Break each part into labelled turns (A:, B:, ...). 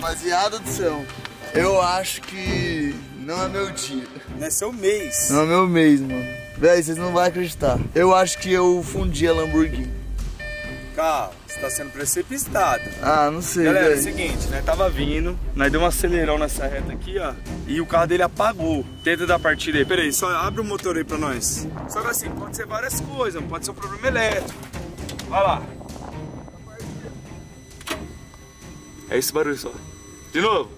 A: Rapaziada do céu, eu acho que não é meu dia.
B: Não é seu mês.
A: Não é meu mês, mano. Véi, vocês não vão acreditar. Eu acho que eu fundi a Lamborghini.
B: Calma, você tá sendo precipitado.
A: Ah, não sei,
B: Galera, é o seguinte, né? Tava vindo, nós deu um acelerão nessa reta aqui, ó. E o carro dele apagou. Tenta dar partida aí. Pera aí, só abre o motor aí pra nós. Só que assim, pode ser várias coisas, pode ser um problema elétrico. Vai lá. É esse barulho só. De novo.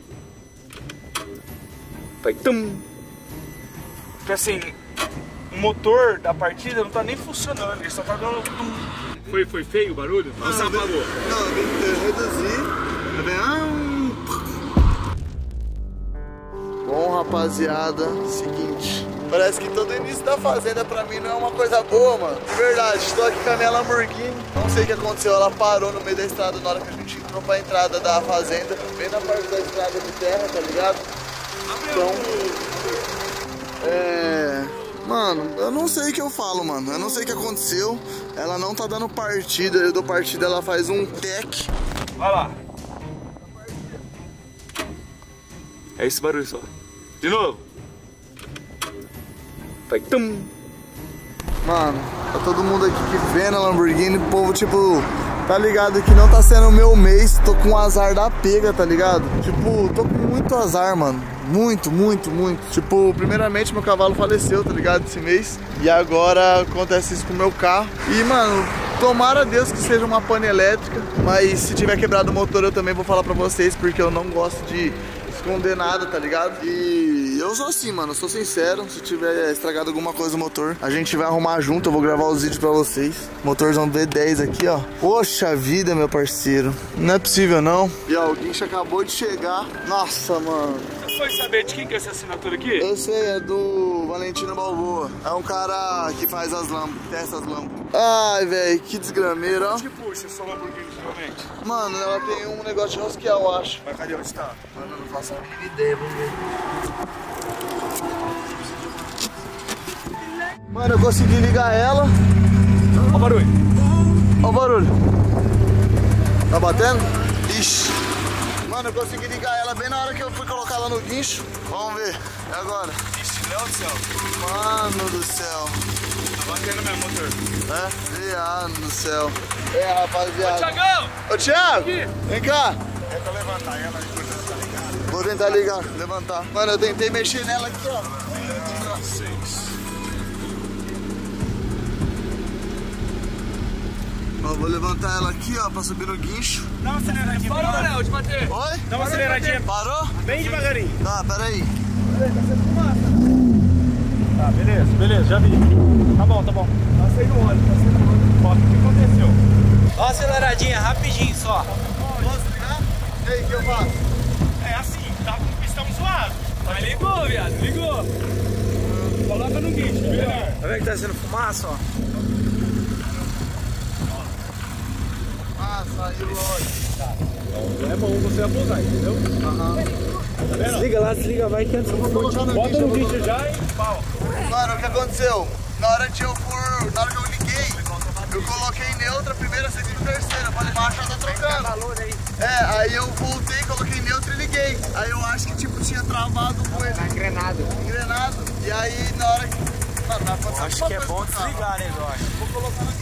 B: Vai tum. Porque assim, o motor da partida não tá nem funcionando, ele só tá dando tum. Foi, foi feio o barulho? Ou você apagou?
A: Não, eu reduzi. Tá vendo? Ah, Bom, rapaziada, seguinte. Parece que todo início da fazenda pra mim não é uma coisa boa, mano. De verdade, estou aqui com a minha Lamborghini. Não sei o que aconteceu, ela parou no meio da estrada na hora que a gente entrou pra entrada da fazenda. Bem na parte da estrada de terra, tá ligado? Então. É. Mano, eu não sei o que eu falo, mano. Eu não sei o que aconteceu. Ela não tá dando partida. Eu dou partida, ela faz um tec.
B: Vai lá. É esse barulho só. De novo. Vai tum.
A: Mano, tá todo mundo aqui que vendo a Lamborghini, o povo, tipo, tá ligado que não tá sendo o meu mês, tô com azar da pega, tá ligado? Tipo, tô com muito azar, mano. Muito, muito, muito. Tipo, primeiramente meu cavalo faleceu, tá ligado? Esse mês. E agora acontece isso com o meu carro. E, mano, tomara a Deus que seja uma pane elétrica. Mas se tiver quebrado o motor, eu também vou falar pra vocês, porque eu não gosto de esconder nada, tá ligado? E eu sou assim, mano, sou sincero. Se tiver estragado alguma coisa no motor, a gente vai arrumar junto. Eu vou gravar os vídeos pra vocês. Motorzão V10 aqui, ó. Poxa vida, meu parceiro. Não é possível, não. E ó, o guincho acabou de chegar. Nossa, mano.
B: Você foi saber de quem que é essa assinatura aqui?
A: Eu sei, é do Valentino Balboa. É um cara que faz as lâmpadas, testa as lâmpadas. Ai, velho, que desgrameiro, ó.
B: Onde que puxa sua Lamborghini geralmente?
A: Mano, ela tem um negócio de rosquear, eu acho.
B: Mas cadê onde tá?
A: Mano, eu não faço a mínima ideia, vamos ver. Mano, eu consegui ligar ela.
B: Ó o barulho.
A: Ó o barulho. Tá batendo? Ixi. Mano, eu consegui ligar ela bem na hora que eu fui colocar ela no guincho. Vamos ver. É agora.
B: Ixi, Léo do céu.
A: Mano do céu.
B: Tá batendo mesmo motor.
A: É? Viado do céu. É, rapaziada.
B: Tiagão!
A: Ô, Thiago!
B: Aqui.
A: Vem cá.
B: Tenta levantar ela.
A: Vou tentar ligar, levantar. Mano, eu tentei mexer nela aqui, ó. Ó, vou levantar ela aqui, ó, pra subir no guincho.
B: Dá uma aceleradinha. Parou, Léo, de bater.
A: Oi?
B: Dá uma aceleradinha.
A: Parou?
B: Bem devagarinho.
A: Tá, peraí.
B: Tá, beleza, beleza, já vi. Tá bom, tá bom. Tá saindo óleo, tá saindo óleo. Ó, o que aconteceu?
C: Dá uma aceleradinha, rapidinho só.
A: Posso ligar? E aí, o que eu faço?
B: É assim, tá com o pistão zoado. Mas ligou, viado, ligou. Coloca no guincho, melhor.
C: Tá vendo que tá sendo fumaça, ó?
A: Ah, saiu o óleo.
B: É bom você abusar, entendeu?
C: Desliga lá, desliga, vai que antes
A: Vou colocar no
B: Bota no guincho já e pau.
A: Mano, o que aconteceu? Na hora de eu pôr. Na hora que eu liguei, eu coloquei neutra, primeira, segunda e terceira. Falei, baixa, tá trocando. É, aí eu voltei, coloquei neutra e liguei. Aí eu acho que tipo tinha travado com ele.
C: engrenado.
A: Engrenado. E aí na hora que. Mano,
C: Acho que é bom desligar, né, eu acho.
A: Vou colocar no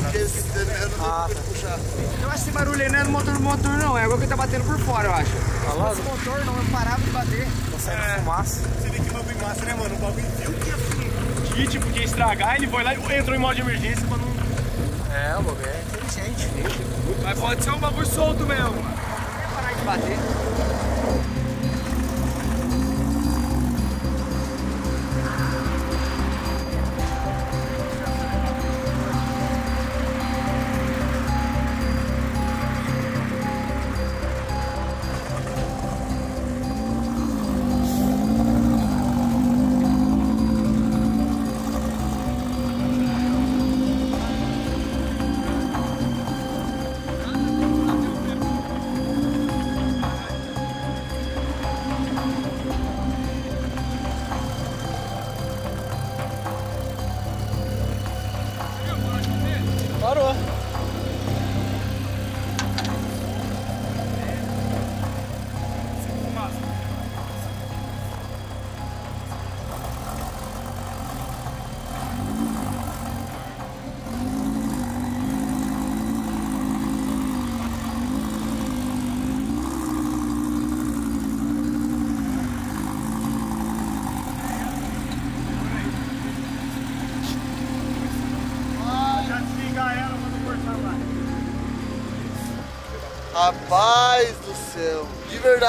A: eu não tenho
C: Ah,
A: como puxar.
D: Eu acho que esse barulho aí não é no motor do motor, não. É algo que tá batendo por fora, eu acho. Esse motor não parava de bater.
C: Tá saindo fumaça.
B: Você vê que bagulho massa, né, mano? O bagulho viu que tipo, que ia estragar, ele foi lá e entrou em modo de emergência pra não.
C: É, o bagulho é inteligente.
B: Mas pode ser um bagulho solto mesmo.
D: Não ia parar de bater.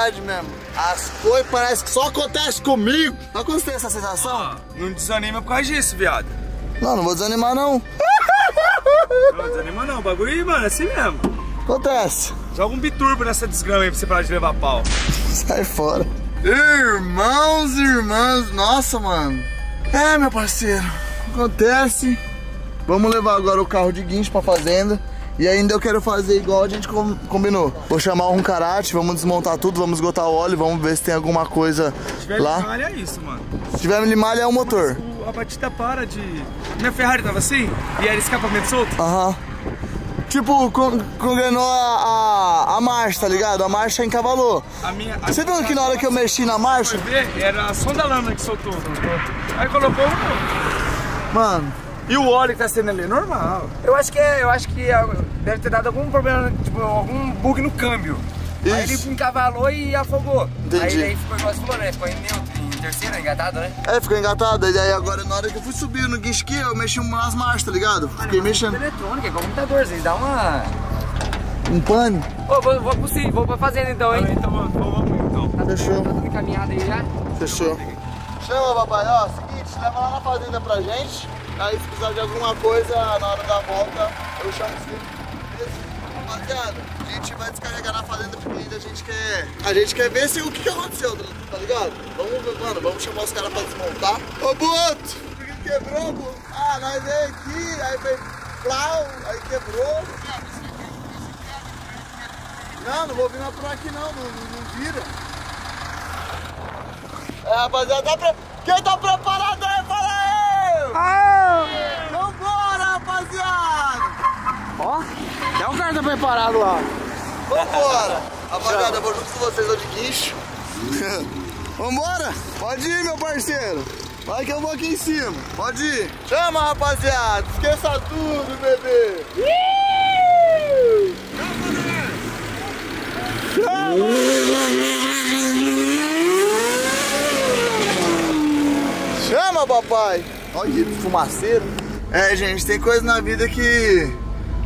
A: Verdade mesmo. As coisas parece que só acontece comigo. Não acontece essa sensação?
B: Ó, não desanima por causa disso, viado.
A: Não, não vou desanimar não.
B: Não desanima não, o bagulho aí, mano, é assim mesmo.
A: Acontece.
B: Joga um biturbo nessa desgrama aí pra você parar de levar pau.
A: Sai fora. Irmãos, irmãs, nossa, mano. É, meu parceiro, acontece. Vamos levar agora o carro de guincho pra fazenda. E ainda eu quero fazer igual a gente com- combinou. Vou chamar um karate, vamos desmontar tudo, vamos esgotar o óleo, vamos ver se tem alguma coisa
B: Se tiver
A: lá.
B: limalha, é isso, mano.
A: Se tiver limalha é o motor.
B: O- a batida para de... Minha Ferrari tava assim, e era escapamento solto.
A: Aham. Tipo, con- condenou a, a, a marcha, tá ligado? A marcha encavalou.
B: A minha... a-
A: Você viu que na hora que eu mexi na marcha,
B: ver, era a sonda lâmina que soltou. Aí colocou um...
A: mano,
B: E o óleo que tá sendo ali, normal. Eu acho que é, eu acho que é- deve ter dado algum problema, tipo, algum bug no câmbio. Aí
A: Isso.
B: ele encavalou e afogou.
A: Entendi.
B: Aí daí ficou igual você falou, né? Ficou em neutro, em terceira, engatado, né?
A: é, ficou engatado. E aí agora na hora que eu fui subir no guincho aqui, eu mexi umas marchas, tá ligado? Fiquei mexendo.
D: Eletrônica, igual computador, vocês dá uma.
A: Um pane.
D: Ô, vou, vou pro sim, vou pra fazenda então, hein?
B: Então, vamos, vamos então.
A: Fechou.
D: Tá tudo encaminhado aí já?
A: Fechou. Chama, papai. Ó, seguinte, leva lá na fazenda pra gente. Aí se precisar de alguma coisa na hora da volta, eu chamo você. Rapaziada, a gente vai descarregar na fazenda porque ainda a gente quer. A gente quer ver se, o que, que aconteceu, tá tá ligado? Vamos ver, mano, vamos chamar os caras pra desmontar. Ô Boto! Por que quebrou, Boto? Ah, nós veio aqui, aí veio plau, aí quebrou. Não, não vou vir mais por aqui não, não, não, vira. É, rapaziada, tá pre... quem tá preparado aí! Vambora, rapaziada!
C: Ó, até o cara tá preparado lá.
A: Vambora! Rapaziada, vou junto com vocês hoje de guincho. Vambora! Pode ir, meu parceiro! Vai que eu vou aqui em cima. Pode ir. Chama, rapaziada. Esqueça tudo, bebê. Chama, papai. Olha que fumaceiro. É, gente, tem coisa na vida que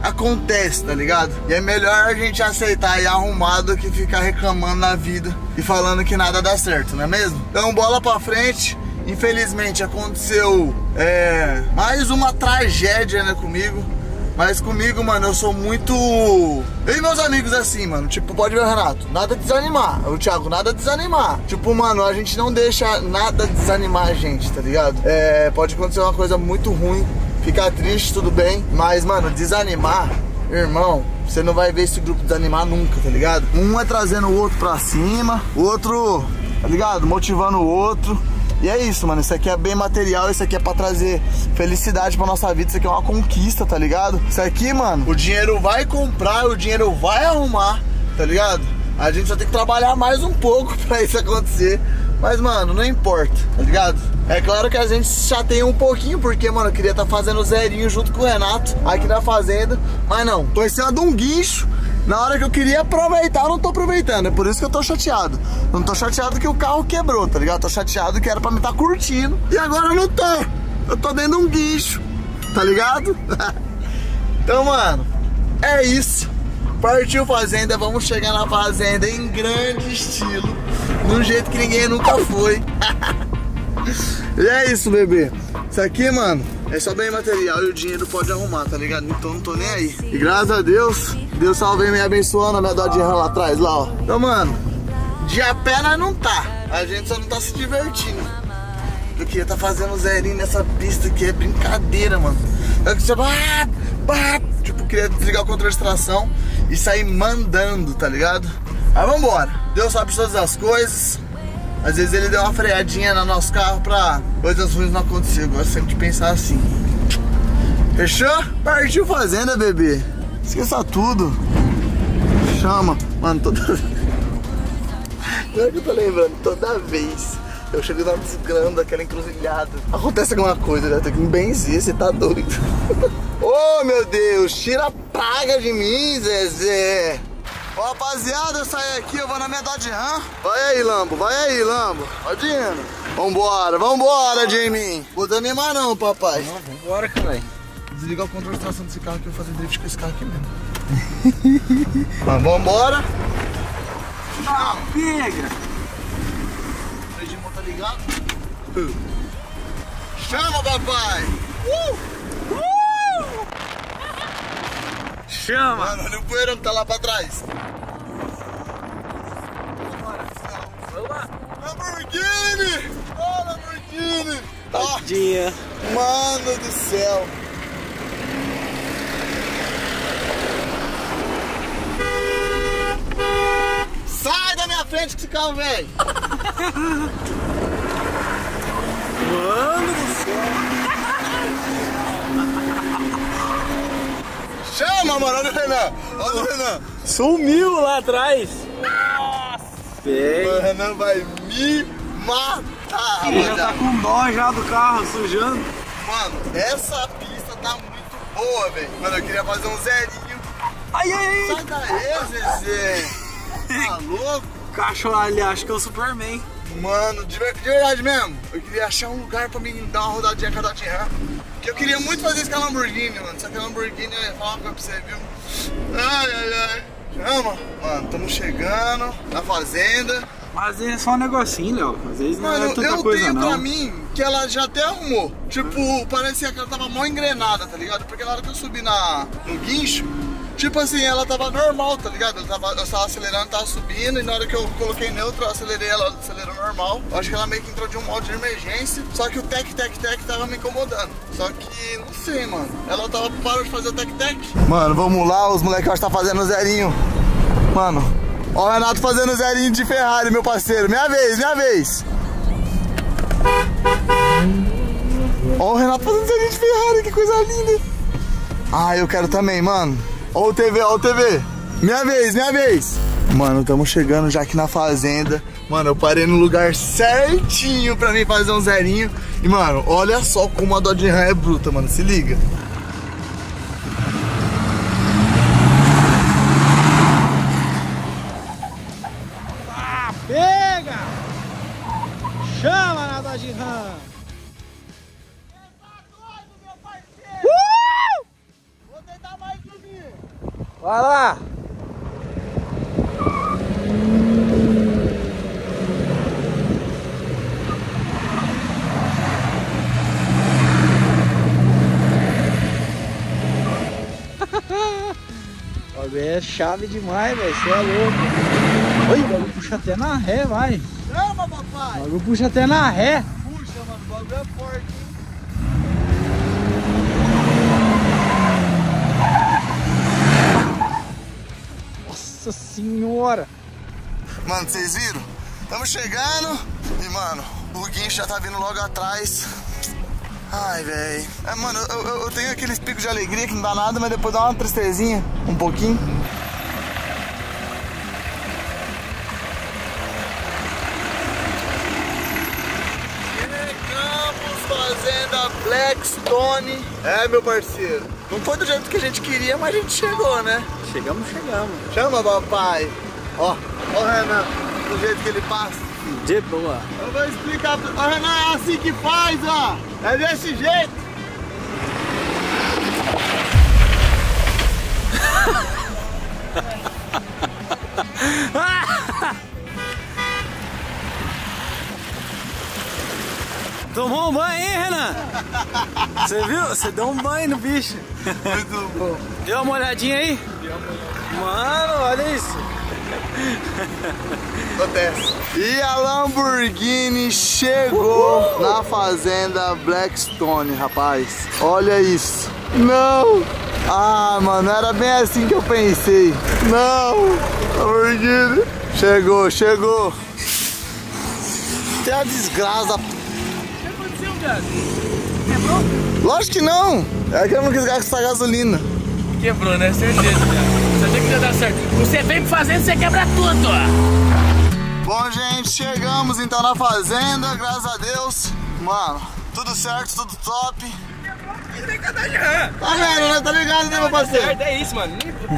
A: acontece, tá ligado? E é melhor a gente aceitar e arrumar do que ficar reclamando na vida e falando que nada dá certo, não é mesmo? Então, bola pra frente. Infelizmente aconteceu é, mais uma tragédia, né, comigo. Mas comigo, mano, eu sou muito. E meus amigos assim, mano. Tipo, pode ver Renato, nada desanimar. O Thiago, nada desanimar. Tipo, mano, a gente não deixa nada desanimar a gente, tá ligado? É, pode acontecer uma coisa muito ruim, ficar triste, tudo bem. Mas, mano, desanimar, irmão, você não vai ver esse grupo desanimar nunca, tá ligado? Um é trazendo o outro pra cima, o outro, tá ligado? Motivando o outro. E é isso, mano. Isso aqui é bem material, isso aqui é pra trazer felicidade pra nossa vida. Isso aqui é uma conquista, tá ligado? Isso aqui, mano, o dinheiro vai comprar, o dinheiro vai arrumar, tá ligado? A gente só tem que trabalhar mais um pouco pra isso acontecer. Mas, mano, não importa, tá ligado? É claro que a gente chateia um pouquinho, porque, mano, eu queria estar fazendo zerinho junto com o Renato aqui na fazenda. Mas não, tô em cima de um guincho. Na hora que eu queria aproveitar, eu não tô aproveitando. É por isso que eu tô chateado. Não tô chateado que o carro quebrou, tá ligado? Tô chateado que era pra me estar curtindo. E agora eu não tô. Eu tô dentro de um guincho, tá ligado? então, mano, é isso. Partiu fazenda, vamos chegar na fazenda em grande estilo. De um jeito que ninguém nunca foi. e é isso, bebê. Isso aqui, mano, é só bem material e o dinheiro pode arrumar, tá ligado? Então não tô nem aí. E graças a Deus, Deus salve me abençoando a minha dó de rã lá atrás, lá, ó. Então, mano, de a pé nós não tá. A gente só não tá se divertindo. Eu queria tá fazendo zerinho nessa pista que é brincadeira, mano. Eu queria, bah, bah, tipo, queria desligar o controle de tração e sair mandando, tá ligado? Aí vambora. Deus sabe todas as coisas. Às vezes ele deu uma freadinha no nosso carro pra coisas ruins não acontecer. Eu gosto sempre de pensar assim. Fechou? Partiu fazenda, bebê. Esqueça tudo. Chama. Mano, toda Pior que eu tô lembrando, toda vez eu chego na desgrama daquela encruzilhada. Acontece alguma coisa, né? Tem que me benzer, você tá doido. oh, meu Deus, tira a praga de mim, Zezé. Ó, rapaziada, eu saí aqui, eu vou na minha Dodge Ram. Vai aí, Lambo, vai aí, Lambo. Pode indo. Vambora, vambora, Jamie. Vou desanimar não, papai.
C: Não, vambora, caralho.
A: Desligar o controle de tração desse carro que eu vou fazer drift com esse carro aqui mesmo. Mas vambora.
E: Ah, pega!
A: O regimão tá ligado? Chama, papai! Uh!
E: Chama!
A: Mano, olha o poeirão que tá lá pra trás. Lamborghini! Oh, Lamborghini! Ah,
E: Dia.
A: mano do céu! Com esse carro, velho!
E: Mano do céu.
A: Chama, mano! Olha o Renan! Olha o Renan!
E: Sumiu lá atrás.
A: O Renan vai me matar,
E: Ele já tá com dó já do carro, sujando.
A: Mano, essa pista tá muito boa, velho. Mano, eu queria fazer um zerinho.
E: Ai, ai, ai.
A: Sai daí, Zezé. Tá louco?
E: Cachorro ali, acho que é o Superman.
A: Mano, de, ver- de verdade mesmo. Eu queria achar um lugar pra mim dar uma rodadinha com a Dodge Ram. Porque eu queria muito fazer isso com a Lamborghini, mano. Só que a Lamborghini, eu ia falar uma coisa pra você, viu? Ai, ai, ai. Chama. Mano, tamo chegando na fazenda.
E: Mas é só um negocinho, Léo. Às vezes não
A: Mano,
E: é tanta
A: eu
E: coisa,
A: tenho
E: não.
A: pra mim que ela já até arrumou. Tipo, parecia que ela tava mal engrenada, tá ligado? Porque na hora que eu subi na, no guincho, tipo assim, ela tava normal, tá ligado? Eu tava, eu tava acelerando, tava subindo, e na hora que eu coloquei neutro, eu acelerei, ela acelerou normal. Eu acho que ela meio que entrou de um modo de emergência, só que o tec, tec, tec tava me incomodando. Só que, não sei, mano. Ela tava parou de fazer o tec, tec. Mano, vamos lá, os moleques que tá fazendo zerinho. Mano, ó o Renato fazendo zerinho de Ferrari, meu parceiro. Minha vez, minha vez. Ó o Renato fazendo zerinho de Ferrari, que coisa linda. Ah, eu quero também, mano. Ó o TV, ó o TV. Minha vez, minha vez. Mano, estamos chegando já aqui na fazenda. Mano, eu parei no lugar certinho pra mim fazer um zerinho. E, mano, olha só como a Dodge Ram é bruta, mano. Se liga.
E: Pega! Chama na Dodge Ram! Vai lá! O bagulho é chave demais, velho. Você é louco. Oi, o bagulho puxa até na ré, vai.
A: Chama,
E: O
A: papai.
E: bagulho puxa até na ré. Nossa senhora.
A: Mano, vocês viram? Estamos chegando e, mano, o guincho já tá vindo logo atrás. Ai, velho. É, mano, eu, eu- eu tenho aqueles picos de alegria que não dá nada, mas depois dá uma tristezinha, um pouquinho. Chegamos fazenda Blackstone. É, meu parceiro. Não foi do jeito que a gente queria, mas a gente chegou, né?
E: Chegamos, chegamos.
A: Chama, papai. Ó, ó, Renan, do jeito que ele passa.
E: De boa.
A: Eu vou explicar pra... Ó, Renan, é assim que faz, ó. É desse jeito.
E: Tomou um banho, hein, Renan? Você viu? Você deu um banho no bicho.
A: Muito bom.
E: Deu uma olhadinha aí? Mano, olha isso.
A: Acontece. E a Lamborghini chegou na fazenda Blackstone, rapaz. Olha isso. Não. Ah, mano, era bem assim que eu pensei. Não. Lamborghini. Chegou, chegou. Tem a desgraça.
D: Que cara?
A: Lógico que não. É que eu não quis gastar gasolina.
D: Quebrou, né? Certeza, cara. Sabia que ia dar certo. Você vem me fazendo, você quebra tudo, ó.
A: Bom, gente, chegamos então na fazenda, graças a Deus. Mano, tudo certo, tudo top. Tá vendo, né? Tá ligado, né, meu parceiro?
D: Certo, é isso, mano.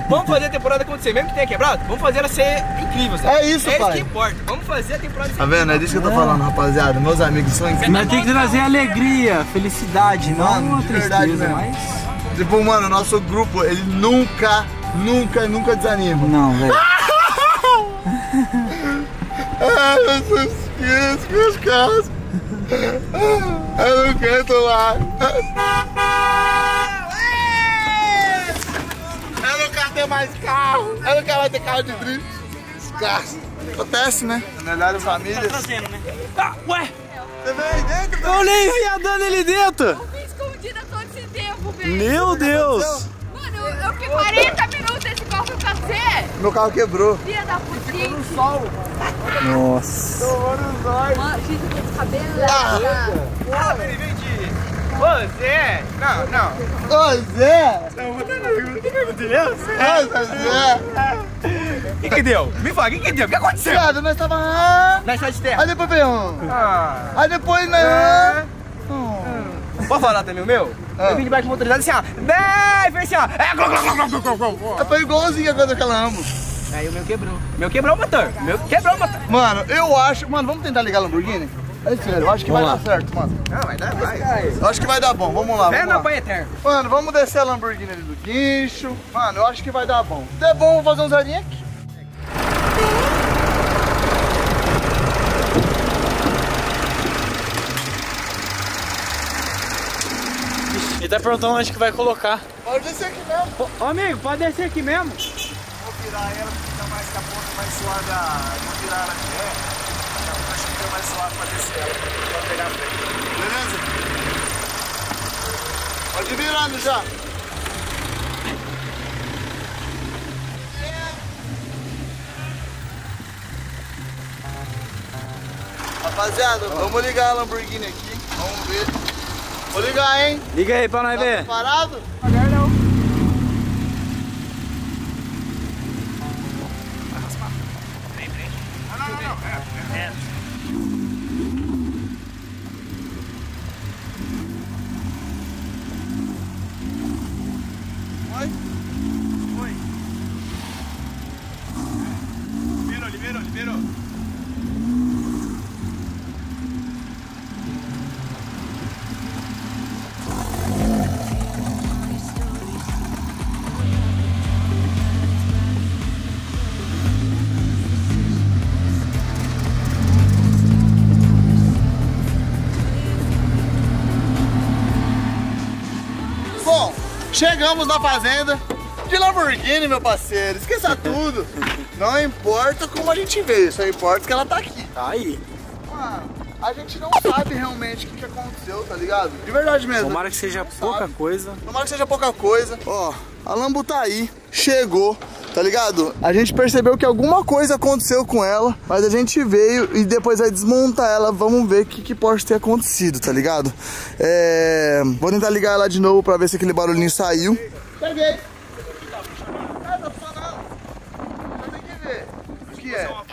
D: Vamos fazer a temporada acontecer. Mesmo que tenha quebrado, vamos fazer ela ser incrível, sabe?
A: É isso,
D: é
A: pai.
D: isso que importa. Vamos fazer a temporada ser
A: Tá vendo? É disso que eu tô falando, rapaziada. Meus amigos são incríveis.
E: Nós tem que trazer alegria, felicidade, não
A: Mano,
E: uma
A: de verdade
E: tristeza,
A: mesmo.
E: mas.
A: Tipo, mano, nosso grupo, ele nunca Nunca, nunca desanimo.
C: Não, velho.
A: Ah, eu sou esqueço com os carros. Eu não quero lá. Eu não quero ter mais carro. Eu não quero mais ter carro de drift. Os carros. Acontece, né? Melhores famílias.
D: Fazendo, né? Ah, ué!
A: Você veio aí dentro?
E: Eu nem vi a dona ali dentro.
F: Eu fui escondida todo esse tempo, velho.
E: Meu Deus.
F: Eu, eu fiquei 40 minutos nesse carro com você.
A: Meu carro quebrou.
F: Filha da putinha.
E: Nossa.
F: Mano, gente, eu tô de cabelo larga.
B: Você? Não, não.
A: Ô, Zé!
B: Não, vou ter não. Entendeu?
A: Ô, Zé!
B: O que que deu? Me fala, o que que deu? O que aconteceu?
A: Viado, nós tava... Ah,
B: Na estrada de terra.
A: Aí depois veio um.
B: Ah.
A: Aí depois, né?
B: Posso falar também o meu?
A: Ah.
B: Eu vim de bike motorizado assim, ó. Bem, fez assim, ó. É.
A: Foi igualzinho a coisa que ela amo.
B: Aí o meu quebrou. Meu quebrou o motor. Meu quebrou o motor.
A: Mano, eu acho... Mano, vamos tentar ligar a Lamborghini? É sério, eu acho que vai dar certo, mano.
B: Não, vai dar, vai.
A: Eu acho que vai dar bom, vamos lá, vamos
B: na
A: lá.
B: pai eterno.
A: Mano, vamos descer a Lamborghini ali do guincho. Mano, eu acho que vai dar bom. Se der bom, vou fazer um zerinho aqui.
E: Ele tá perguntando onde que vai colocar.
A: Pode descer aqui mesmo.
E: Ô, amigo, pode descer aqui mesmo.
A: Vou virar ela pra ficar mais com a ponta mais suave. a- Vou virar ela de ré. Eu acho que fica mais suave pra descer ela. Pra pegar a frente. Beleza? Pode ir virando já. Rapaziada, vamos ligar a Lamborghini aqui. Vamos ver. Vou ligar, hein?
E: Liga aí pra nós
A: Tá
E: ver.
A: preparado?
B: Liberou, liberou, liberou.
A: Chegamos na fazenda de Lamborghini, meu parceiro. Esqueça tudo. Não importa como a gente veio, só importa que ela tá aqui.
E: Tá aí.
A: Mano, a gente não sabe realmente o que, que aconteceu, tá ligado? De verdade mesmo.
E: Tomara que seja pouca coisa.
A: Tomara que seja pouca coisa. Ó, a Lambo tá aí, chegou, tá ligado? A gente percebeu que alguma coisa aconteceu com ela, mas a gente veio e depois vai desmontar ela. Vamos ver o que, que pode ter acontecido, tá ligado? É... Vou tentar ligar ela de novo pra ver se aquele barulhinho saiu. Peguei. Ah, tá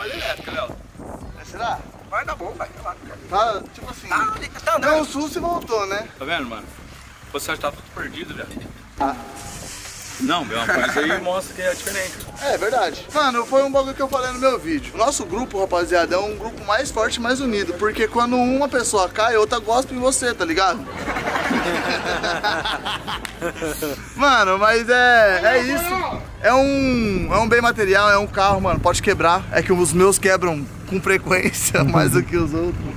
A: é? Será?
B: Vai bom, vai.
A: Tá, tipo assim.
B: Tá
A: Deu um susto e voltou, né?
B: Tá vendo, mano? Você que tá tudo perdido, velho. Não, meu, uma coisa aí mostra que é diferente.
A: É verdade. Mano, foi um bagulho que eu falei no meu vídeo. Nosso grupo, rapaziada, é um grupo mais forte e mais unido. Porque quando uma pessoa cai, a outra gosta em você, tá ligado? mano, mas é, é isso. É um, é um bem material, é um carro, mano. Pode quebrar. É que os meus quebram com frequência mais do que os outros.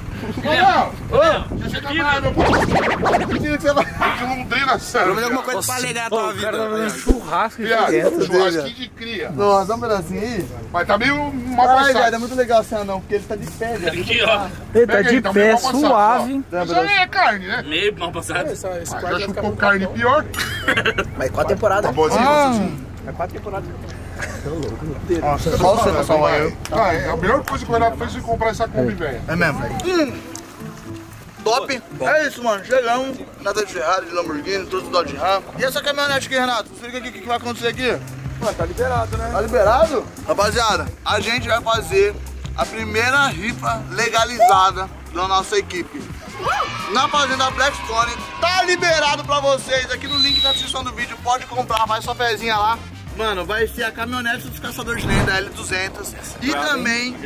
A: Mentira que você vai.
G: Eu não dei na série.
B: alguma coisa pra alegrar a tua
E: O cara tá
B: vida.
E: fazendo churrasco
G: Viado,
E: dentro.
G: churrasquinho de cria.
A: Nossa, dá um pedacinho aí.
G: Mas tá meio uma
A: Ai,
G: passada.
A: velho, é muito legal assim, não, porque ele tá de pé, velho.
D: Aqui, ó.
E: Ele tá de
G: tá
E: pé,
G: passado,
E: suave.
G: Isso aí é carne, né?
D: Meio mal passado.
G: Mas já chupou carne pior.
C: Mas qual a temporada?
G: Tá boazinho,
A: Ah,
G: Nossa,
A: Qual você, pessoal?
G: Ah, é a melhor coisa que o Renato fez foi comprar essa Kombi, velho.
A: É mesmo. Hum. Top. É isso, mano. Chegamos. Nada de Ferrari, de Lamborghini, tudo Dodge Ram. E essa caminhonete aqui, Renato? Explica aqui o que, que vai acontecer aqui.
B: Mano, tá liberado, né?
A: Tá liberado? Rapaziada, a gente vai fazer a primeira rifa legalizada da nossa equipe. Na Fazenda Blackstone, tá liberado pra vocês aqui no link na descrição do vídeo. Pode comprar, vai sua pezinha lá. Mano, vai ser a caminhonete dos caçadores de lenda L200 e também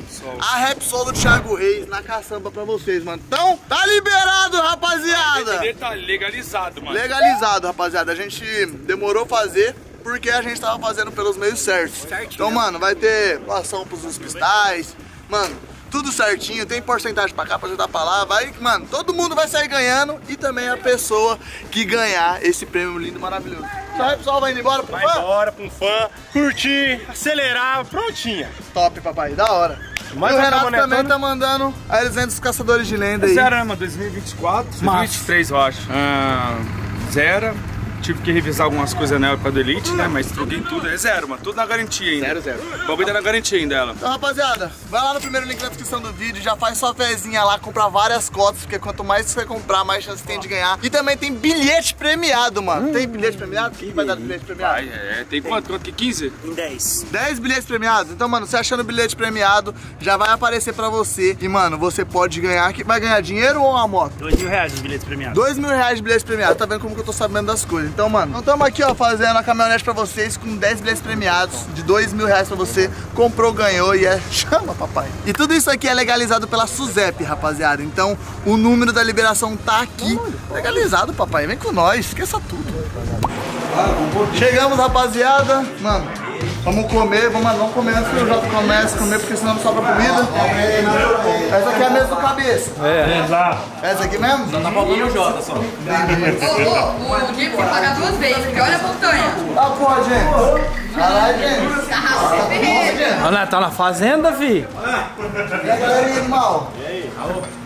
A: a Repsol do Thiago Reis na caçamba pra vocês, mano. Então, tá liberado, rapaziada!
B: Tá legalizado, mano.
A: Legalizado, rapaziada. A gente demorou fazer porque a gente tava fazendo pelos meios certos. Então, mano, vai ter doação pros hospitais, mano, tudo certinho, tem porcentagem pra cá, porcentagem pra lá, vai, mano, todo mundo vai sair ganhando e também a pessoa que ganhar esse prêmio lindo e maravilhoso. Então aí, pessoal, vai indo embora pro
H: Vai
A: fã?
H: embora pra um fã, curtir, acelerar, prontinha.
A: Top, papai, da hora.
H: Mais
A: e o Renato também tá mandando a eles dos caçadores de lenda aí.
B: Zero, né, mano? 2024, 2023, eu acho. Ah, zero. Tive que revisar algumas coisas nela pra do Elite, né? Mas troquei tudo. É zero, mano. Tudo na garantia ainda. Zero, zero. O bagulho tá na garantia ainda, ela.
A: Então, rapaziada, vai lá no primeiro link na descrição do vídeo, já faz sua fezinha lá, compra várias cotas, porque quanto mais você comprar, mais chance tem de ganhar. E também tem bilhete premiado, mano. Tem bilhete premiado? O que que vai dar bilhete premiado?
B: Ai, é, tem quanto? Quanto que 15?
A: 10 bilhetes premiados. Então, mano, você achando o bilhete premiado, já vai aparecer pra você. E, mano, você pode ganhar. que Vai ganhar dinheiro ou uma moto?
H: Dois mil reais de bilhete premiado.
A: 2 mil reais de bilhete premiado. Tá vendo como que eu tô sabendo das coisas? Então, mano, nós estamos aqui, ó, fazendo a caminhonete pra vocês com 10 bilhetes premiados de 2 mil reais pra você. Comprou, ganhou e é. Chama, papai. E tudo isso aqui é legalizado pela SUSEP, rapaziada. Então, o número da liberação tá aqui. Legalizado, papai. Vem com nós, esqueça tudo. Chegamos, rapaziada. Mano, vamos comer, vamos, vamos comer antes que o Jota comece a comer, porque senão não sobra comida. Essa aqui é a mesa do cabeça. É. Essa aqui mesmo? Só tá faltando o Jota só.
F: Ô, ô, o dia que você pagar duas vezes, porque olha a montanha.
A: Ah, porra, gente. Caralho, gente.
F: Carrasco Ferreira.
A: gente.
E: Olha, tá na fazenda, fi.
A: E a galerinha do mal? E aí?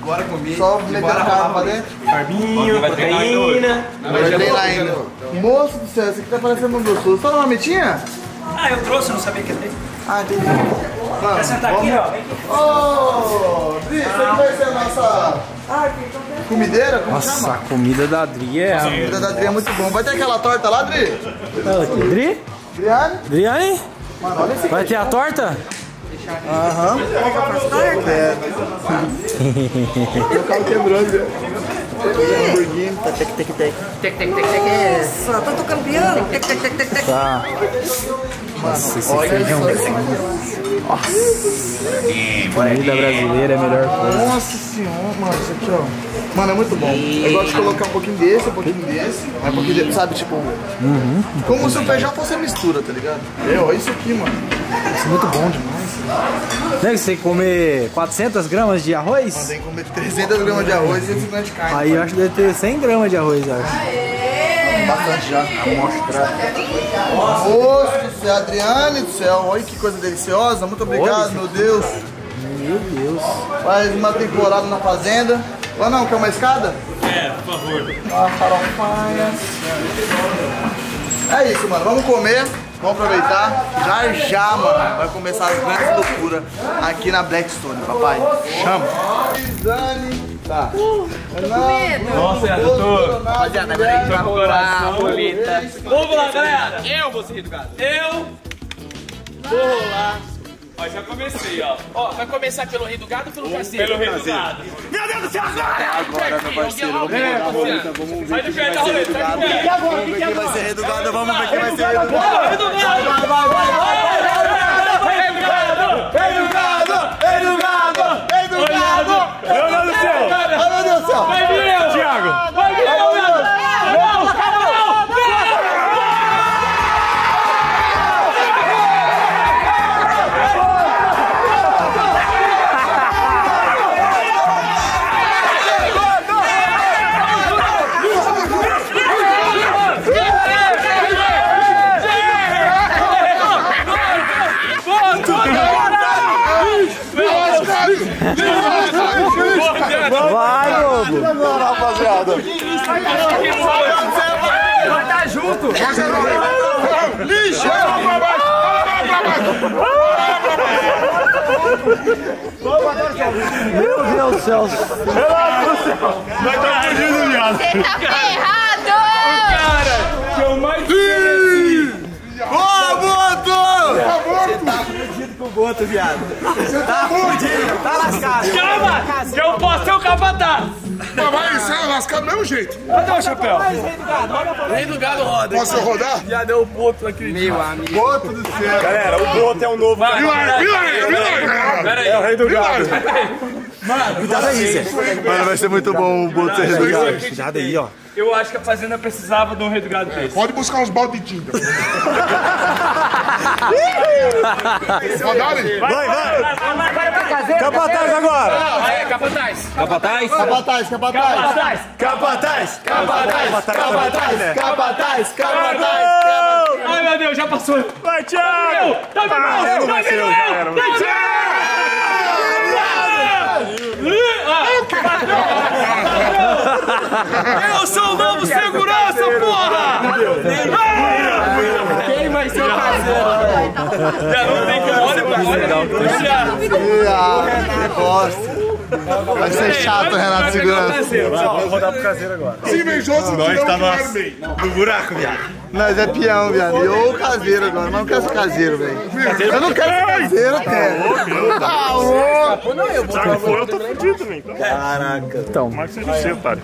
A: Bora comer. Só meter a carne pra dentro?
H: Carbinho, proteína.
A: Vai ter lá ainda. Moço do céu, esse aqui tá parecendo muito gostoso. Só uma mitinha?
H: Ah, eu trouxe, não sabia que ia ter.
A: Ah, entendi. Mano,
H: Quer sentar aqui, ó? Vem aqui.
A: Ô, Dri, isso aqui vai ser a nossa comideira? Como
E: Nossa,
A: chama?
E: a comida da Dri é...
A: A comida da Dri é muito bom. Vai ter aquela torta lá, Dri?
E: Aqui. Dri?
A: Driane?
E: Dri aí?
A: Mano, olha esse
E: Vai ter a torta?
A: Aham. É. O carro quebrou, Zé. Lamborghini. Tá, tec, tec, tec.
F: Tec, tec, tec, tec. Só tô tocando piano. Tec, tec, tec, tec, tec.
E: Tá. Nossa, esse
A: Olha
E: feijão.
A: aqui.
E: Comida brasileira é a melhor coisa.
A: Nossa senhora, mano, isso aqui, ó. Mano, é muito bom. Eu gosto de colocar um pouquinho desse, um pouquinho desse. Um pouquinho desse, sabe, tipo. Como se o feijão fosse a mistura, tá ligado? É, olha isso aqui, mano. Isso é muito bom demais.
E: Deve você comer 400 gramas de arroz?
A: Tem que comer 300 gramas de arroz e 150 de carne.
E: Aí eu acho que deve ter 100 gramas de arroz, eu acho.
A: Bastante já. Mostrar. Moço do céu, Adriane do céu. Olha que coisa deliciosa. Muito obrigado, meu Deus.
E: Meu Deus.
A: Faz uma temporada na fazenda. Ou não, quer uma escada?
H: É, por favor.
A: Uma farofinha. É isso, mano. Vamos comer. Vamos aproveitar. Já já, mano. Vai começar as grandes loucuras aqui na Blackstone, papai. Chama. Tá.
H: Nossa, eu tô...
A: Rapaziada, agora aí.
H: Coração bonita. Vamos lá, galera. Eu vou ser educado. Eu vou rolar.
D: Ó, já comecei, ó. Ó, vai começar pelo rei do gado ou pelo caseiro?
H: Pelo rei do gado.
D: Meu Deus do céu, agora!
A: Agora, meu parceiro. Vamos ver.
D: É,
A: Vamos ver.
D: Vamos
A: Vamos
D: Sai
A: ver
D: do
A: quem
D: pé da
A: vai ser
D: sai do pé.
A: Vamos ver quem vai ser. Vamos ver quem vai ser redugado. Vai, vai, vai, vai. Redugado! Redugado! Redugado!
H: Meu Deus do céu.
A: Ai, meu Deus do céu!
H: Vai vir eu. Thiago.
D: Vai vir,
A: Ai, meu Lixo!
E: Meu Deus do céu.
H: Vai tá fugindo, viado.
F: Você tá ferrado!
H: Que eu mais
A: Boa, Boto!
D: Calma! Que eu posso ser o capataz!
G: Mas vai ser lascado do mesmo jeito.
H: Cadê o chapéu?
D: Rei do gado roda.
G: Posso rodar?
D: Já deu o ponto naquele dia.
A: Boto do céu!
H: Galera, o Boto é o novo.
D: Vai,
G: Milagre, milagre, milagre.
D: Pera aí.
H: É o rei do gado.
A: Mano, vai ser muito bom o Boto ser redugado.
E: Cuidado aí, ó.
B: eu acho que a fazenda precisava de um rei do gado desse.
G: Pode buscar uns balde de tinta. Pode dar, ali?
E: Vai, vai! Capataz agora!
D: Aí, capataz.
E: Capataz?
A: Capataz, capataz.
D: Capataz.
E: Capataz!
D: Capataz.
A: Capataz, capataz, capataz.
B: Ai, meu Deus, já passou.
E: Vai, Thiago!
B: Tá vindo eu! Tá vindo eu! Tá vindo Eu sou o novo segurança, porra!
H: Quem vai ser o?
B: Já não tem como. Olha pra olha puxa.
A: Ah, que bosta. Vai ser chato, Renato Segurança.
E: Vamos rodar pro caseiro agora.
G: Se invejoso,
E: Nós tá
G: o
E: no, buraco, viado.
A: Nós é peão, viado. E eu caseiro agora, mas não quero ser caseiro, velho. Eu não quero ser caseiro, cara. Ah, louco.
I: Já que for, eu tô fudido também. Então.
E: Caraca. Então.
I: Mas seja você, otário.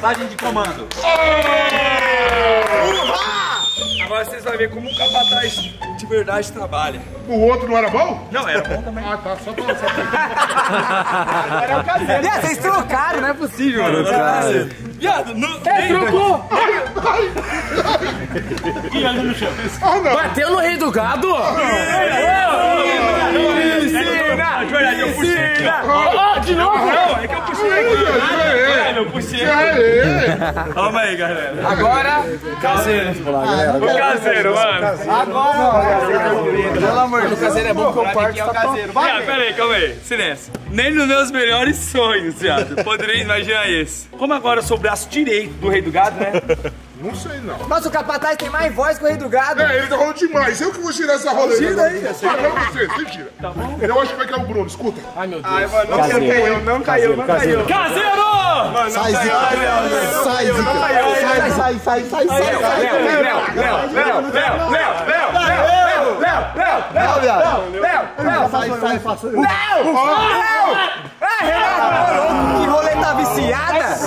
E: Passagem de comando.
B: Agora vocês vão ver como um capataz de verdade trabalha.
G: O outro não era bom?
B: Não, era bom também.
G: Ah, tá. Só pra... Só pra...
H: Vocês trocaram, não é possível. mano.
B: Viado, não.
H: É, trocou.
G: Ah, não.
D: Bateu no rei do gado?
B: Ensina! De verdade, eu puxei.
D: Ó, de novo?
B: Não, é que eu puxei.
G: Aê,
B: Eu puxei.
G: aê.
B: Calma aí, galera.
H: Agora,
B: Caseiro. O caseiro, mano.
A: Pelo amor de Deus.
H: caseiro é bom que eu parto é o caseiro.
B: Viado, pera aí, calma aí. Silêncio. Nem nos meus melhores sonhos, viado. Poderia imaginar esse. Como agora eu sou o braço direito do rei do gado, né?
G: Não sei, não.
H: Nossa, o capataz tem mais voz que o rei do gado.
G: É, ele tá rolando demais. Eu que vou tirar essa roleta. Tira aí. Ah, não, você. Você tira. Tá bom. Eu acho que vai cair o Bruno. Escuta.
B: Não caiu, não caiu, não caiu. Caseiro!
A: Sai, Zica. Sai, Zica. Sai, sai, sai, sai, sai.
B: Léo, Léo, Léo, Léo, Léo, Léo, Léo, Léo,
A: Léo, Léo, Léo, Léo, Léo,
H: que roleta viciada?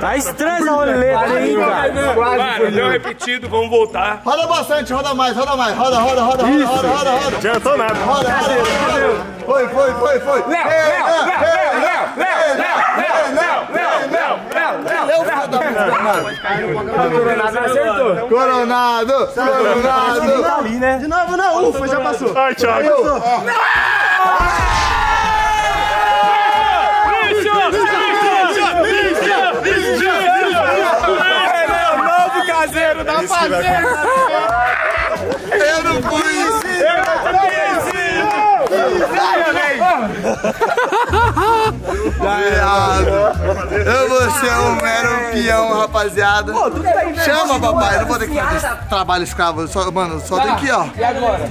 E: Tá estranha essa roleta, hein, cara?
B: Milhão repetido, vamos voltar.
A: Roda bastante, roda mais, roda mais, roda, roda, roda, roda, roda, roda, roda.
I: Adiantou nada.
A: Roda, roda, roda. Foi, foi, foi, foi.
H: Léo, Léo, Léo, Léo, Léo, Léo, Léo, Léo. Léo.
A: Coronado, coronado.
E: Tá ali, né? De novo, não. Ufa, já passou.
I: Ai, Thiago.
H: Novo caseiro da fazenda.
A: Eu não conheci. Viado. Eu vou ser um mero peão, rapaziada. Chama, papai. Eu não vou ter que fazer esse trabalho escravo. Só, mano, só tem que, ó.
H: E agora?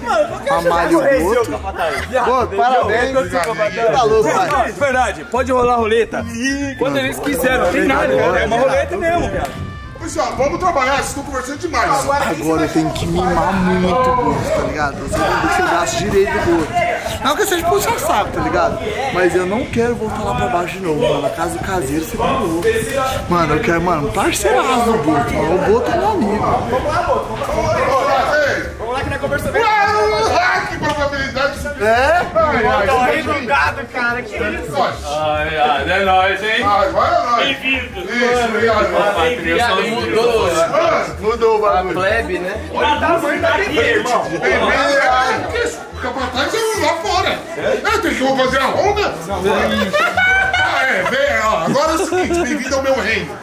A: Amalho o outro. Pô, parabéns. Tá louco, pai.
B: Verdade, pode rolar a roleta. Quando eles quiserem, não tem nada, cara. É uma roleta mesmo, cara.
G: Pessoal, vamos trabalhar. Vocês estão conversando demais.
A: Agora eu tenho que mimar muito o Boto, tá ligado? Eu só tenho que braço direito do Boto. Não que eu seja puxar saco, tá ligado? Mas eu não quero voltar lá pra baixo de novo, mano. Na casa do caseiro você tá louco. Mano, eu quero, mano, parceiraço do Boto. mano. O Boto é meu amigo.
G: Vamos lá que na conversa vem. Ah, que probabilidade.
A: É?
G: Ai, ai,
H: do gado, cara. Que isso?
B: Ai, ai, é nóis, hein?
G: Ai, vai a nós.
B: Bem-vindo.
G: Isso, obrigado.
H: Mudou
A: Mudou o bagulho.
H: plebe, né?
G: O capataz é lá fora. Eu tenho que eu vou fazer a ronda? Ah, é, vem, ó. Agora é o seguinte, bem-vindo ao meu reino.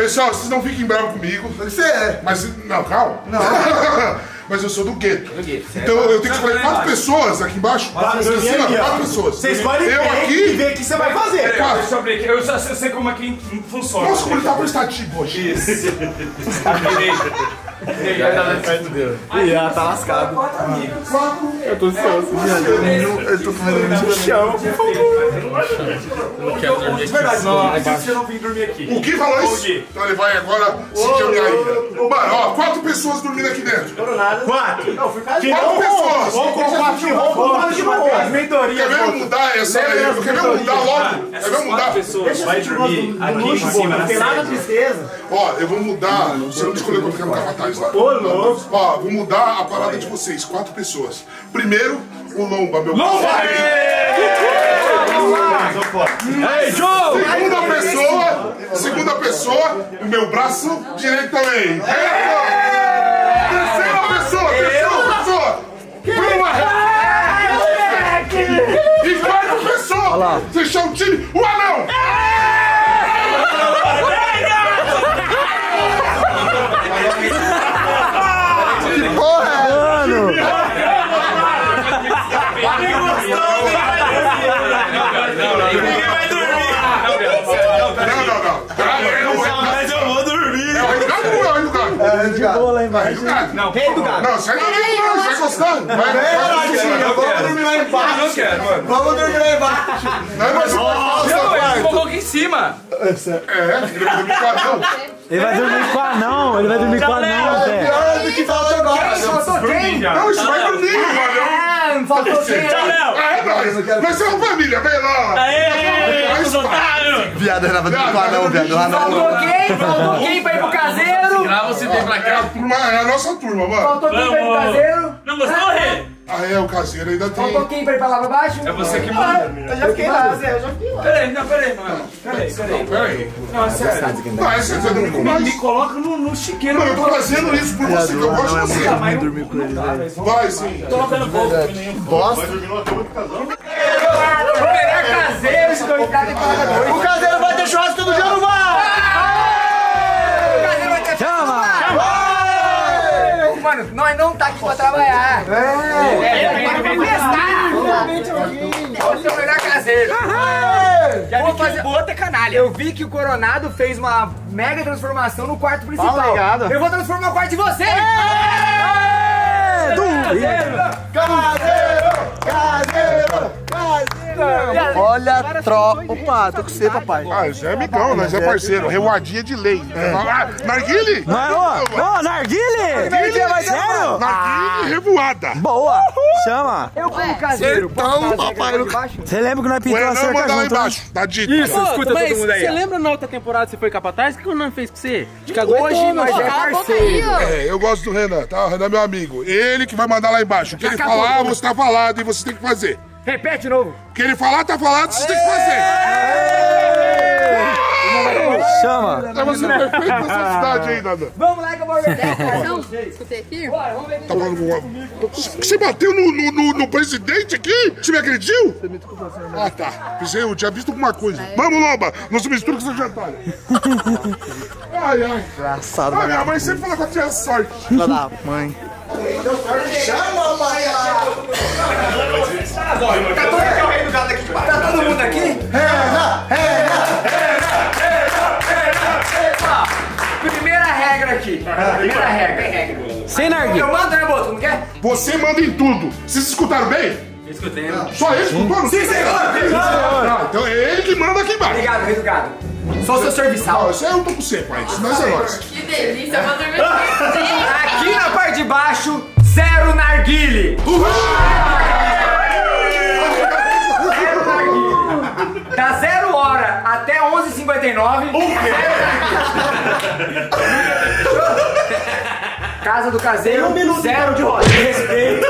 G: Pessoal, vocês não fiquem bravos comigo.
A: Você é.
G: Mas, não, calma. Não. Mas eu sou do gueto. Então eu tenho que escolher quatro pessoas aqui embaixo. Assim, ó, quatro pessoas.
E: Vocês escolhem
G: Eu
E: bem e
G: aqui.
E: vê o que você vai fazer.
G: Quatro.
B: Deixa eu abrir aqui. Eu só eu sei como é que funciona.
G: Nossa, como ele tá prestativo hoje.
E: E ela tá lascada.
A: Eu tô ansioso. Eu tô com medo de chão,
B: por favor. De verdade, você não vem dormir aqui.
G: O que falou isso? Então ele vai agora sentir o caída. Mano, ó, quatro pessoas dormindo aqui dentro.
E: Quatro?
G: Não, fui quatro pessoas.
E: Ou com quatro de roubo, quatro de roubo.
G: Quer ver mudar essa aí? Quer ver mudar logo? Quer ver mudar?
B: Vai dormir aqui em cima, na Não
E: tem nada
B: de
E: tristeza.
G: Ó, eu vou mudar. Você não escolheu quanto que eu tava no capataz lá. Ó, vou mudar a parada de vocês. Quatro pessoas. Primeiro, o Lomba, meu
B: Lomba! Ei, Joe!
G: Segunda pessoa, segunda pessoa, o meu braço direito também. Terceira pessoa, terceira pessoa. Bruno E quarta pessoa, fechar o time, o anão.
A: É?
G: É,
A: de boa lá embaixo.
G: Eduardo.
B: Não, rei do gado!
G: Não, sai daí, não, vai gostando. Vai, vai, vai,
A: Vamos dormir lá
B: Eu não
A: embaixo.
B: quero, mano!
A: Vamos dormir lá embaixo.
G: Não, mas
B: Não, ele colocou aqui em cima!
G: É, ele vai dormir com anão.
E: Ele vai dormir com anão, ele vai dormir com anão,
A: É
E: Zé.
A: pior do que falar agora.
G: Não, isso vai dormir.
C: Faltou quem?
H: Tchau, Léo!
G: É nóis. Nós somos família, vem lá.
H: Aê,
G: Vai,
H: os otários!
A: Viado, ela vai dormir com o anão, viado.
C: Faltou quem? Faltou quem pra ir pro caseiro?
B: Grava você vem pra cá!
G: Turma, é a nossa turma, mano.
C: Faltou quem pra ir pro caseiro?
H: Não gostou, Rê?
G: Ah, é, o caseiro ainda tem.
C: Faltou quem pra ir pra lá pra baixo?
B: É você que manda!
C: Eu já fiquei lá, Zé, eu já fiquei lá.
B: Peraí, não, peraí, mano! Peraí, peraí!
G: Peraí.
B: Não, é sério!
G: Não, esse vai dormir com nós.
B: Me coloca no, no chiqueiro!
G: Mano, eu tô fazendo isso por você, que eu gosto de você.
A: Não dormir com ele, velho.
G: Vai, sim.
A: Bosta.
C: Vou pegar caseiro, esse doidado tem que pagar dois.
A: O caseiro vai ter churrasco todo dia, não vai?
C: O caseiro vai ter
E: Chama!
C: Mano, nós não tá aqui pra trabalhar. É, é, vem pra festar. Vou ser o melhor caseiro. Vou fazer...
H: Bota canalha!
C: Eu vi que o Coronado fez uma mega transformação no quarto principal. Eu vou transformar o quarto de vocês.
A: Caseiro! Caseiro! Caseiro! Olha a tropa. Opa, tô com você, papai.
G: Ah, isso é amigão, nós é parceiro. Reuadinha de lei. Ah, Narguile?
E: Mas, ô, ô, Narguile! Sério?
G: Narguile revoada.
E: Boa! Chama!
C: Eu como caseiro.
A: Então, papai?
E: Você lembra que nós pintamos a
G: Renan
E: cerca
G: lá
E: junto, né?
G: embaixo. Dá dita.
B: escuta todo mundo aí!
H: Você lembra na outra temporada que você foi capataz? O que o Nan fez com você?
C: Hoje nós é parceiro.
G: É, eu gosto do Renan, tá? O Renan é meu amigo. Ele que vai mandar lá embaixo. O que ele falar, você tá falado e você tem que fazer.
C: Repete de novo.
G: O que ele falar, tá falado, você tem que fazer.
E: Chama!
G: É você perfeito nessa cidade aí, Nanda.
C: Vamos lá que eu vou ver.
F: Não, escutei aqui.
C: Bora, vamos ver.
G: Tá falando Você bateu no, no, no- no presidente aqui? Você me agrediu? Ah, tá. Pensei, eu tinha visto alguma coisa. Vamos, Loba. Não se mistura com seu jantar. Ai, ai.
A: Engraçado,
G: Ah, minha mãe sempre fala que eu tinha sorte.
A: filha da mãe. Chama, pai!
C: Tá todo mundo aqui? Primeira regra aqui. Primeira regra.
E: Sem Narguile!
C: Eu mando, né, Boto? Não quer?
G: Você manda em tudo. Vocês escutaram bem?
H: Escutei.
G: Só ele escutou? Sim, senhor. Ah, então é ele que manda aqui embaixo.
C: Obrigado, rei do gado. Sou seu serviçal.
G: Não, isso aí eu tô com você, pai. Isso nós é nós.
F: Que delícia, eu vou dormir com
C: Aqui na parte de baixo, zero narguile. Zero narguile. Da zero hora até 11h59. Casa do caseiro, zero de roda. Respeito.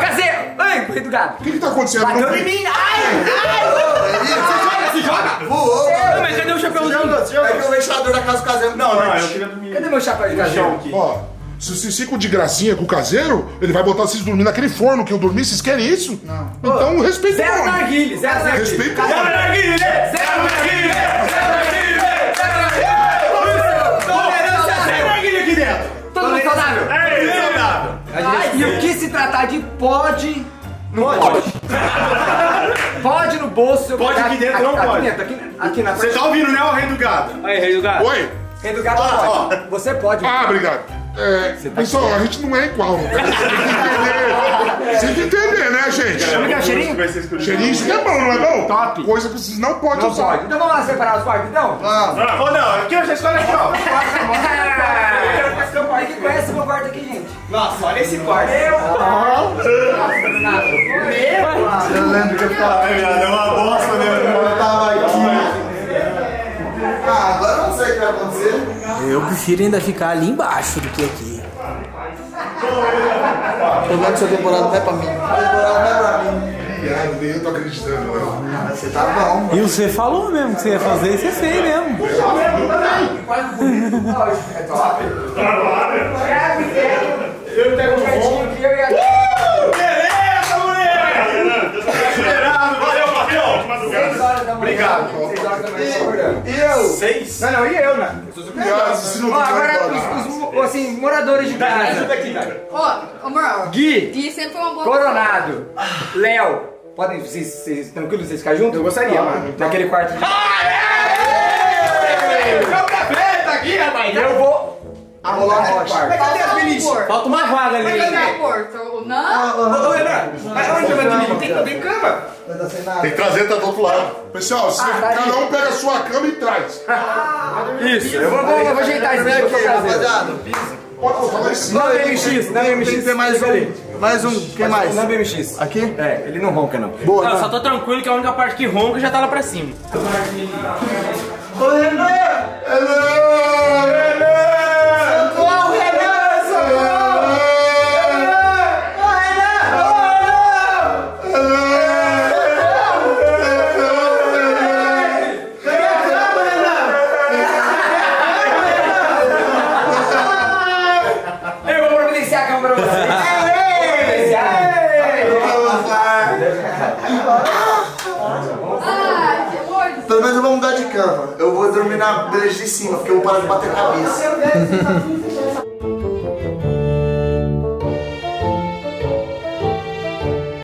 C: Caseiro! Ai, rei do gado.
G: O que que tá acontecendo? Eu
C: Bateu em mim. Ai, ai.
A: Se joga! Voou!
H: Não, mas cadê o chapéuzinho?
A: É que o ventilador da casa do caseiro não, não,
C: Cadê meu chapéu de caseiro?
G: Ó, se vocês ficam de gracinha com o caseiro, ele vai botar vocês dormir naquele forno que eu dormi. Vocês querem isso? Não. Então respeita o
C: Zero narguile, zero narguile.
G: Respeita o
C: Zero narguile, zero narguile, zero narguile, zero narguile. Tolerância zero narguile aqui dentro. Todo mundo saudável? Ai, e o que se tratar de pode, não pode. Pode no bolso.
E: Pode aqui dentro, não pode.
C: Aqui, na
E: Você tá ouvindo, né, o rei do gado?
H: Aí, rei do gado.
G: Oi?
C: Rei do gato pode. Você pode.
G: Ah, obrigado. É, pessoal, a gente não é igual. Você tem que entender. Você tem que entender, né, gente?
C: É o cheirinho?
G: Cheirinho, isso que é bom, não é bom?
C: Top.
G: Coisa que vocês não podem
C: Não
G: usar.
C: pode. Então vamos lá separar os quartos, então?
E: Ô, não, aqui eu já escolho aqui, ó.
C: Quem que conhece meu quarto aqui, gente?
E: Nossa, olha esse quarto.
A: Eu lembro que eu ficava.
E: É uma bosta, né?
A: Eu tava aqui. Ah, agora eu não sei o que vai acontecer.
J: Eu prefiro ainda ficar ali embaixo do que aqui.
A: O é que essa temporada não é pra mim. A temporada não é pra mim.
G: Nem eu tô acreditando, não.
A: Você tá bom.
E: E você falou mesmo que você ia fazer e você fez mesmo.
C: Eu pego um cantinho aqui, eu ia...
H: Beleza, moleque! Liberado, valeu, patrão! Obrigado.
C: Seis horas da manhã, acordando.
A: E eu?
H: Seis?
C: Não, não, e eu, né?
G: Viado, se não
C: Ó, agora, os, os, assim, moradores de casa.
H: daqui, velho.
F: Ó, ô, moral.
C: Gui,
F: Gui sempre foi uma boa
C: Coronado, Léo. Podem, vocês, vocês tranquilos, vocês ficarem juntos? Eu gostaria, mano. Naquele quarto de...
H: O
C: arrolar no quarto.
H: Cadê a Felícia?
E: Falta uma vaga ali.
F: pessoa. Porto. Não.
H: Ô, Renan, mas onde vai dormir? Não tem, não tem cama?
A: Não tá sem nada.
G: Tem que trazer, tá do outro lado. Pessoal, você-
C: tá aí.
G: cada um pega a sua cama e traz.
C: Isso, eu vou, vou, vou ajeitar isso aqui.
A: Rapaziada,
G: Pode.
C: Não, BMX, não, BMX.
A: tem que ter mais um. Mais um. Quem mais?
C: Não, BMX.
A: Aqui?
C: É, ele não ronca, não.
A: Boa.
D: Não,
A: tá.
D: só tô tranquilo que a única parte que ronca já tá lá pra cima.
A: Ô, Renan! Socorro, dormir na breja de cima, porque eu vou parar de bater cabeça.